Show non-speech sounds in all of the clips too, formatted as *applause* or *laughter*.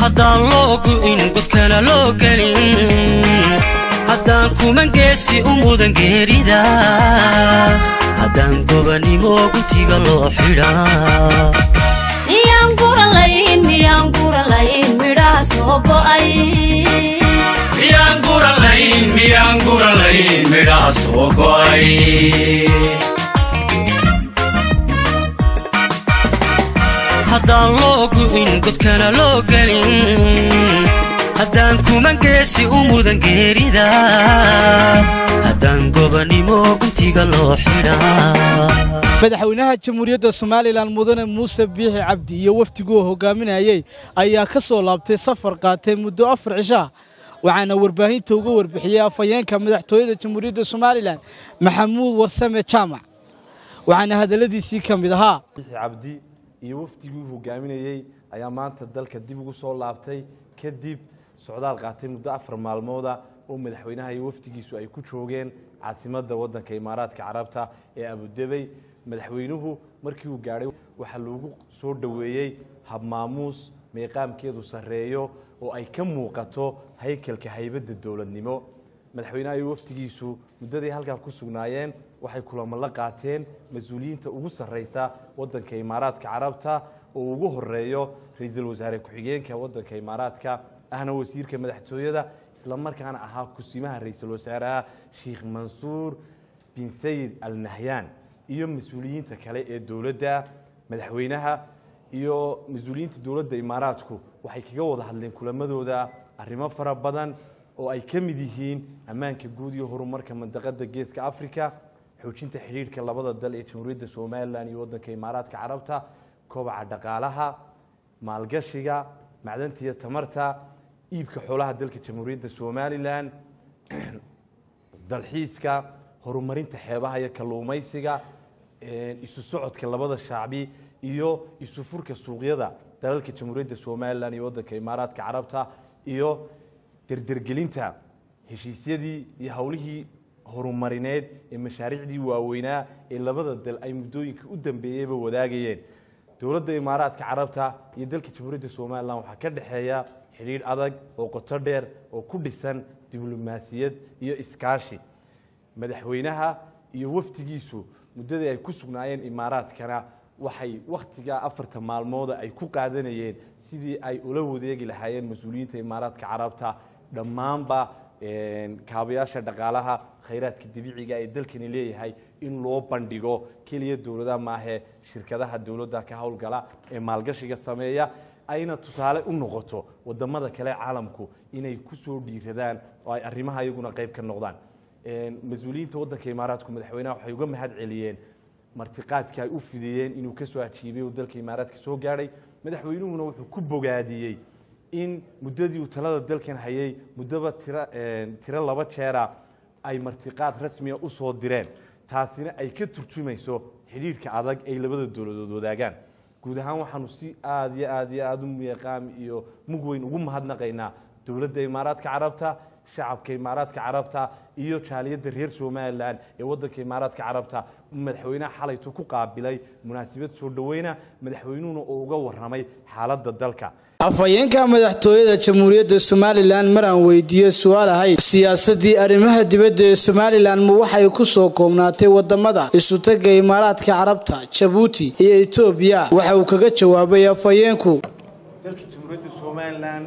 haddaan loo gu'in godkana loo gelin haddaan kuman geesi u mudan geerida haddaan gobanimo guntiga loo xidhaa miyaan guralayn miyaan guralayn midhaa soo go'ay miyaan guralayn miyaan guralayn midhaa soo go'ay haddaan loo gu'in godkana loo gelin haddaan kuman geesi u mudan geerida haddaan gobanimo guntiga loo xidhaa madaxweynaha jamhuuriyadda somalilan mudane muuse biixi cabdi iyo wafdiguu hogaaminayey ayaa ka soo laabtay safar qaatay muddo afar cishaa waxaana warbaahinta uga warbixiyey afhayeenka madaxtooyada jamhuuriyadda somalilan maxamuud warsame jaamac waxaana hadalladiisii ka mid ahaa. Biixi cabdi iyo wafdigii hogaaminayey ayaa maanta dalka dib ugu soo laabtay kadib socdaal qaatay muddo afar maalmooda oo madaxweynaha iyo wafdigiisu ay ku joogeen caasimadda waddanka imaaraadka carabta ee abudebey madaxweynuhu markii uu gaadhay waxaa loogu soo dhoweeyey habmaamuus meeqaamkeedu sarreeyo oo ay ka muuqato haykalka haybadda dowladnimo. Madaxweynaha iyo wafdigiisu muddaday halkaa ku sugnaayeen waxay kulamo la qaateen mas'uuliyiinta ugu sarraysa waddanka imaaraadka carabta oo ugu horeeyo ra'iisul wasaare ku-xigeenka waddanka imaaraadka ahna wasiirka madaxtooyada islamarkaana ahaa kusimaha ra'iisul wasaaraha sheikh mansuur bin sayid al nahyaan iyo mas'uuliyiinta kale ee dowladda madaxweynaha iyo mas'uuliyiinta dowladda imaaraadku waxay kaga wada hadleen kulamadooda arrimo fara badan oo ay ka mid yihiin ammaanka guud iyo horumarka mandaqada geeska africa xoojinta xidhiidhka labada dal ee jamhuuriyadda somalilan iyo waddanka imaaraadka carabta kobaca dhaqaalaha maalgashiga macdanta iyo tamarta iibka xoolaha dalka jamhuuriyadda somalilan *clears throat* dalxiiska horumarinta xeebaha iyo kalluumaysiga isu socodka labada shacbi iyo isu furka suuqyada dalalka jamhuuriyadda somalilan iyo waddanka imaaraadka carabta iyo derdergelinta heshiisyadii iyo howlihii horumarineed ee mashaariicdii waaweynaa ee labada dal ay muddooyinkii u dambeeyeyba wadaagayeen. Dowladda imaaraadka carabta iyo dalka jamhuuriyadda somalilan waxaa ka dhexeeya xidhiidh adag oo qoto dheer oo ku dhisan diblomaasiyad iyo iskaashi. Madaxweynaha iyo wafdigiisu muddadii ay ku sugnaayeen imaaraadkana waxay wakhtigaa afarta maalmooda ay ku qaadanayeen sidii ay ula wadeegi lahaayeen mas'uuliyiinta imaaraadka carabta. Dhammaanba kaabayaasha dhaqaalaha khayraadka dabiiciga ee dalkani leeyahay in loo bandhigo keliya dowladaha maahe shirkadaha dowladda ka howlgala ee maalgashiga sameeya ayna tusaale u noqoto waddamada kale caalamku inay ku soo dhiiradaan oo ay arrimaha iyaguna qayb ka noqdaan. Mas'uuliyiinta waddanka imaaraadku madaxweynaha waxay uga mahad celiyeen martiqaadka ay u fidiyeen inuu ka soo ajiibay oo dalka imaaraadka soo gaadhay madaxweynuhuna wuxuu ku bogaadiyey in muddadii uu talada dalkan hayay muddaba tira tiro laba jeera ay martiqaad rasmiya u soo direen. Taasina ay ka turjumayso xidhiidhka adag ay labada dowladood wadaagaan. Guud ahaan waxaanu si aada iyo aad iyo aada u meeqaam iyo mug weyn ugu mahadnaqaynaa dowladda imaaraadka carabta shacabka imaaraadka carabta iyo jaaliyadda reer somalilan ee waddanka imaaraadka carabta. Madaxweynaha xalaytu ku qaabilay munaasabad soo dhoweyna madaxweynuhuna uu uga warramay xaaladda dalka. Afhayeenka madaxtooyada jamhuuriyadda somalilan maraan weydiiyey su'aal ahayd siyaasadii arrimaha dibadda ee somalilan ma waxay ku soo koobnaatay waddamada isutaga imaaraadka carabta jabuuti iyo etoobiya waxa uu kaga jawaabay afhayeenku. Dalka jamhuuriyadda somalilan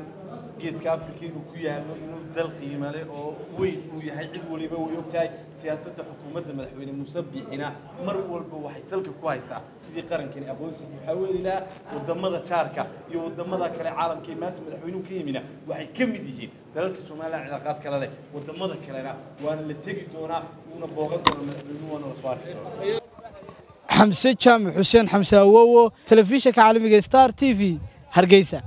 geeska afrika inuu ku yaalo inuu dal qiimo leh oo weyn uu yahay cid waliba way ogtahay siyaasadda xukuumadda madaxweyne muuse biixina mar walba waxay salka ku haysaa sidii qarankani aqoonsiga waxaa weeli lahaa waddamada jaarka iyo waddamada kale caalamka ee maanta madaxweynuhu ka yimina waxay ka mid yihiin dalalka somalilan cilaaqaad kale leh. Wadamada kalena waana la tegi doonaa wuuna booqan doonaa madaxweynuhu waana la soo arki xamse jaamac xuseen xamse awowo telefishinka caalamiga star t v hargeysa